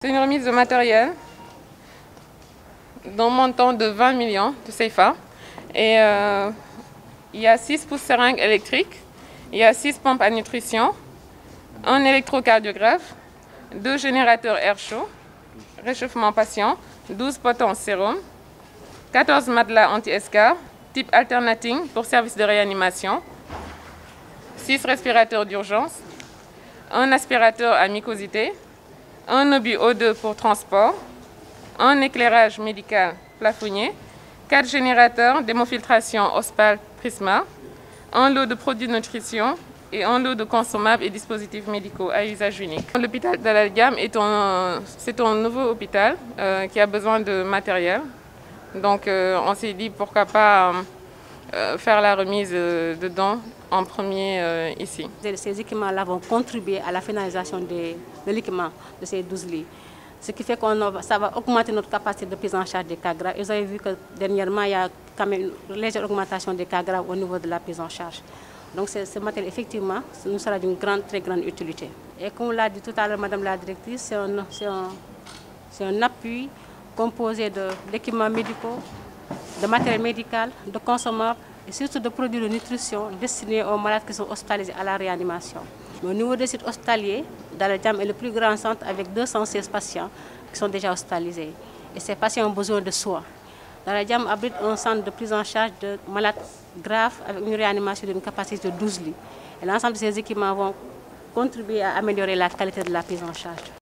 remise de matériel d'un montant de 20 millions de CFA. Euh, il y a 6 pouces seringues électriques, il y a 6 pompes à nutrition, un électrocardiographe, deux générateurs air chaud, réchauffement patient, 12 potences sérum, 14 matelas anti-escar, type alternating pour service de réanimation, 6 respirateurs d'urgence, un aspirateur à mycosité, un obus O2 pour transport, un éclairage médical plafonnier, 4 générateurs d'hémofiltration Ospal Prisma, un lot de produits de nutrition et un lot de consommables et dispositifs médicaux à usage unique. L'hôpital d'Alalgam est un, c'est un nouveau hôpital euh, qui a besoin de matériel. Donc euh, on s'est dit pourquoi pas euh, faire la remise de dons en premier ici. Ces équipements-là vont contribuer à la finalisation de l'équipement de ces 12 lits. Ce qui fait que ça va augmenter notre capacité de prise en charge des cas graves. vous avez vu que dernièrement, il y a quand même une légère augmentation des cas graves au niveau de la prise en charge. Donc ce matériel, effectivement, nous sera d'une grande, très grande utilité. Et comme l'a dit tout à l'heure Madame la Directrice, c'est un, un, un, appui composé d'équipements médicaux, de matériel médical, de consommables et surtout de produits de nutrition destinés aux malades qui sont hospitalisés à la réanimation. Au niveau des sites hospitaliers, Daladjam est le plus grand centre avec 216 patients qui sont déjà hospitalisés. Et ces patients ont besoin de soins. Daladjam abrite un centre de prise en charge de malades graves avec une réanimation d'une capacité de 12 lits. Et l'ensemble de ces équipements vont contribuer à améliorer la qualité de la prise en charge.